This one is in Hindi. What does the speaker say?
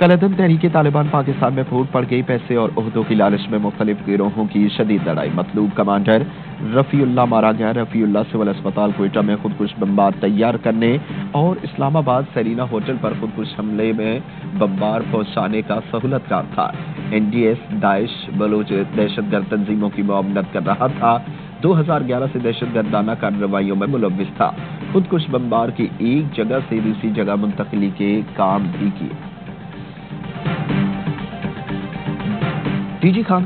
कलदम तहरीक तालिबान पाकिस्तान में फूट पड़ गई पैसे और अहदों की लालच में मुख्तलिफ़ गिरोहों की शदीद लड़ाई। मतलूब कमांडर रफ़ीउल्ला मारा गया। रफ़ीउल्ला सिविल अस्पताल कोयटा में खुदकुश बम्बार तैयार करने और इस्लामाबाद सरीना होटल पर खुदकुश हमले में बम्बार पहुँचाने का सहूलत सहूलतकार था। एनडीएस दाइश बलोच दहशतगर्द तंजीमों की मुआवनत कर रहा था। 2011 से दहशतगर्दाना कार्रवाइयों में मुलविस था। खुदकुश बम्बार की एक जगह से दूसरी जगह मुंतकली के काम भी किए। टीजी खान के